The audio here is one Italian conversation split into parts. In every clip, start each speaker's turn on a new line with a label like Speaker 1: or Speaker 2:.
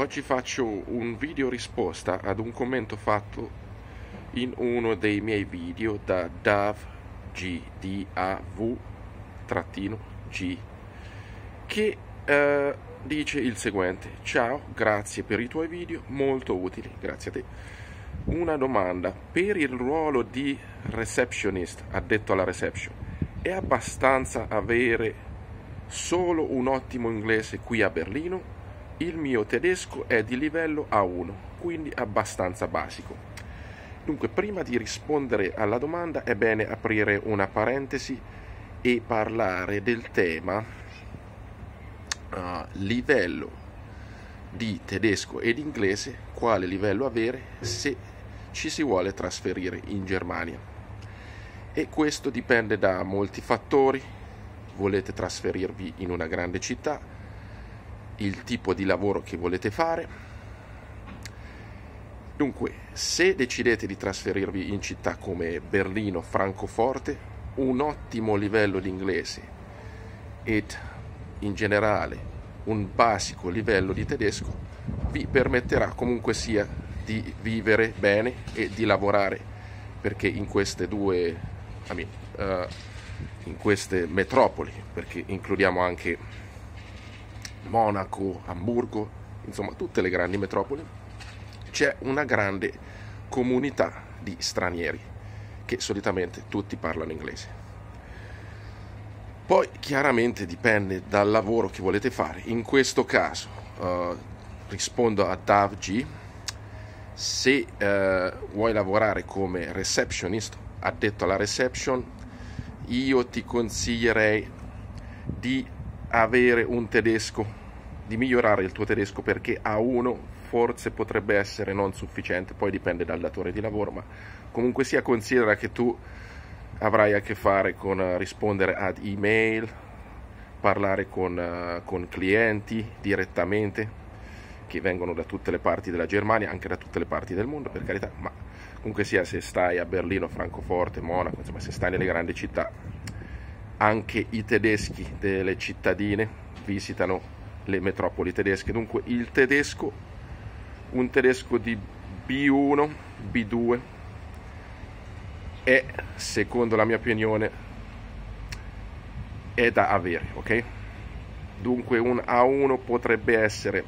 Speaker 1: Oggi faccio un video risposta ad un commento fatto in uno dei miei video da Dav G, D-A-V trattino G che eh, dice il seguente. Ciao grazie per i tuoi video molto utili grazie a te. Una domanda. Per il ruolo di receptionist addetto alla reception è abbastanza avere solo un ottimo inglese qui a Berlino il mio tedesco è di livello A1, quindi abbastanza basico. Dunque, prima di rispondere alla domanda è bene aprire una parentesi e parlare del tema uh, livello di tedesco ed inglese, quale livello avere se ci si vuole trasferire in Germania. E questo dipende da molti fattori. Volete trasferirvi in una grande città, il tipo di lavoro che volete fare. Dunque, se decidete di trasferirvi in città come Berlino, Francoforte, un ottimo livello di inglese ed in generale un basico livello di tedesco vi permetterà comunque sia di vivere bene e di lavorare perché in queste due I mean, uh, in queste metropoli perché includiamo anche Monaco, Hamburgo, insomma tutte le grandi metropoli, c'è una grande comunità di stranieri che solitamente tutti parlano inglese. Poi chiaramente dipende dal lavoro che volete fare. In questo caso uh, rispondo a Dav G. Se uh, vuoi lavorare come receptionist, addetto alla reception, io ti consiglierei di avere un tedesco, di migliorare il tuo tedesco perché A1 forse potrebbe essere non sufficiente, poi dipende dal datore di lavoro, ma comunque sia considera che tu avrai a che fare con rispondere ad email, parlare con, uh, con clienti direttamente che vengono da tutte le parti della Germania, anche da tutte le parti del mondo, per carità, ma comunque sia se stai a Berlino, Francoforte, Monaco, insomma se stai nelle grandi città anche i tedeschi delle cittadine visitano le metropoli tedesche. Dunque il tedesco, un tedesco di B1, B2 è, secondo la mia opinione, è da avere, ok? Dunque un A1 potrebbe essere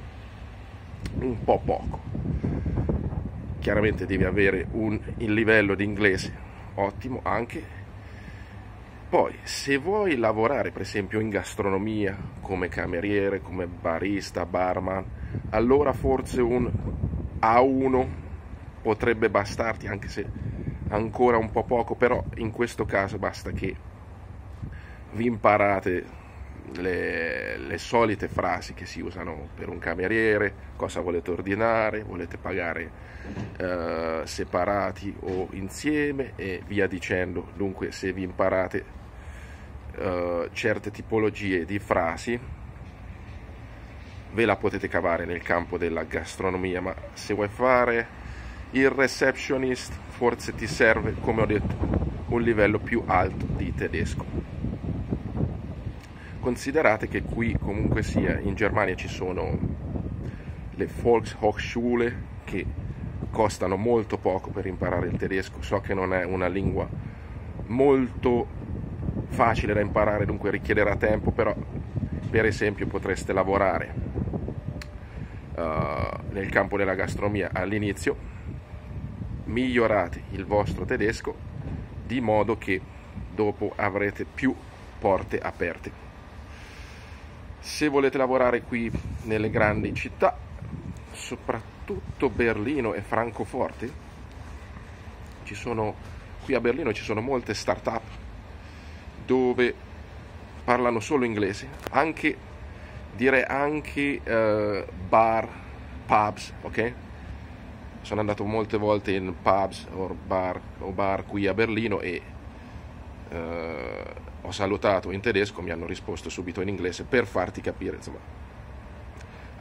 Speaker 1: un po' poco. Chiaramente devi avere un il livello di inglese ottimo anche poi, se vuoi lavorare per esempio in gastronomia, come cameriere, come barista, barman, allora forse un A1 potrebbe bastarti, anche se ancora un po' poco, però in questo caso basta che vi imparate le, le, solite frasi che si usano per un cameriere, cosa volete ordinare, volete pagare eh, separati o insieme e via dicendo. Dunque se vi imparate uh, certe tipologie di frasi ve la potete cavare nel campo della gastronomia, ma se vuoi fare il receptionist forse ti serve, come ho detto, un livello più alto di tedesco. Considerate che qui comunque sia in Germania ci sono le Volkshochschule che costano molto poco per imparare il tedesco, so che non è una lingua molto facile da imparare, dunque richiederà tempo, però per esempio potreste lavorare uh, nel campo della gastronomia all'inizio, migliorate il vostro tedesco di modo che dopo avrete più porte aperte. Se volete lavorare qui nelle grandi città, soprattutto Berlino e Francoforte, ci sono, qui a Berlino ci sono molte start-up dove parlano solo inglese, anche direi anche uh, bar, pubs, ok? Sono andato molte volte in pubs o bar, o bar qui a Berlino e uh, ho salutato in tedesco, mi hanno risposto subito in inglese per farti capire insomma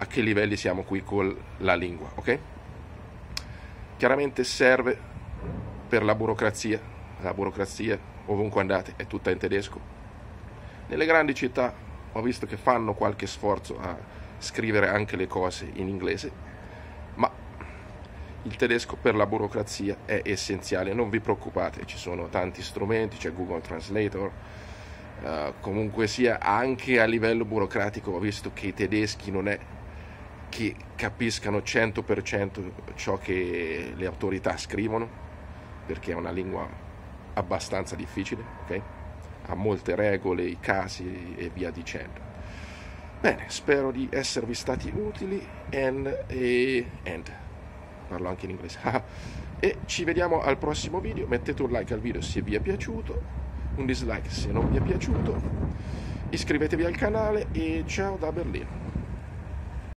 Speaker 1: a che livelli siamo qui con la lingua, ok? Chiaramente serve per la burocrazia, la burocrazia ovunque andate è tutta in tedesco. Nelle grandi città ho visto che fanno qualche sforzo a scrivere anche le cose in inglese, ma il tedesco per la burocrazia è essenziale, non vi preoccupate, ci sono tanti strumenti, c'è Google Translator, uh, comunque sia anche a livello burocratico ho visto che i tedeschi non è che capiscano 100% ciò che le autorità scrivono, perché è una lingua abbastanza difficile, ok? ha molte regole, i casi e via dicendo. Bene, spero di esservi stati utili and, e, and parlo anche in inglese. e ci vediamo al prossimo video. Mettete un like al video se vi è piaciuto, un dislike se non vi è piaciuto. Iscrivetevi al canale e ciao da Berlino.